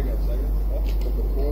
Seconds, seconds. Oh,